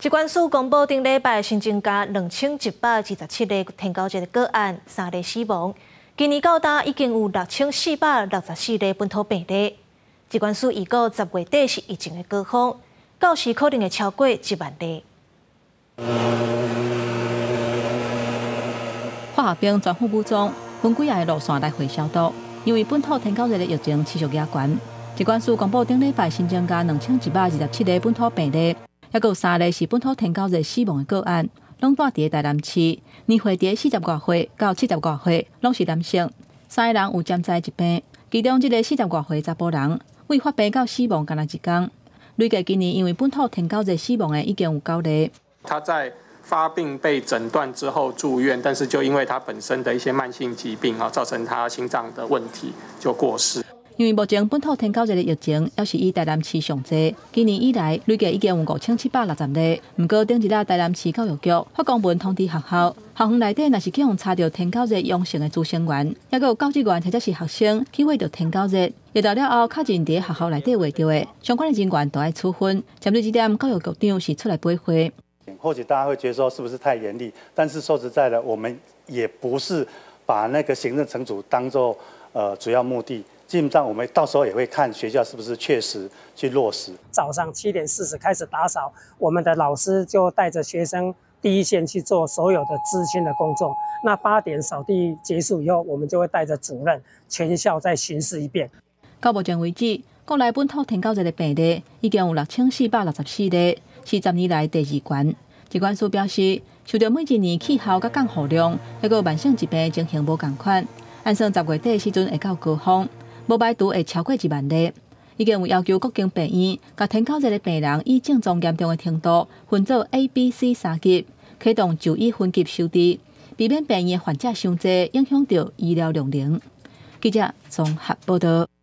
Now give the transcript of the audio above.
疾管署公布顶礼拜新增加两千一百二十七例天高节的个案，三例死亡。今年到达已经有六千四百六十四例本土病例。疾管署预告十月底是疫情的高峰，到时可能会超过一万例。化学兵全副武装，分几个路线来回消毒。因为本土天高热的疫情持续压悬，疾管署公布顶礼拜新增加两千一百二十七例本土病例。还有三例是本土天高热死亡的个案，拢住伫台南市，年岁伫四十外岁到七十外岁，拢是男性。三个人有潜在疾病，其中一个四十外岁查甫人，未发病到死亡干那一天。累计今年因为本土天高热死亡的已经有九例。他在发病被诊断之后住院，但是就因为他本身的一些慢性疾病啊，造成他心脏的问题，就过世。因为目前本土天九日的疫情，也是以台南市上济。今年以来累计已经有五千七百六十例。不过，顶一日台南市教育局发公文通知学校，校园内底若是去用查到天九日阳性的资生员，也有教职员或者是学生去画到天九日，遇到了后确认伫学校内底画到的，相关的人员都要处分。针对这点，教育局长是出来背回。或许大家会觉得说是不是太严厉？但是说实在的，我们也不是把那个行政惩处当做呃主要目的。基本上，我们到时候也会看学校是不是确实去落实。早上七点四十开始打扫，我们的老师就带着学生第一线去做所有的知青的工作。那八点扫地结束以后，我们就会带着主任全校再巡视一遍。到目前为止，国内本土天九日的病例已经有六千四百六十四例，是十年来第二关。疾管署表示，受到每一年气候甲降雨量，还有慢性疾病情形无共款，按算十月底时阵会到高峰。无排除会超过一万例，已经有要求各间病院，甲停靠者的病人以症状严重的程度分做 A、B、C 三级，启动就医分级收治，避免病院患者伤济，影响到医疗量能。记者综合报道。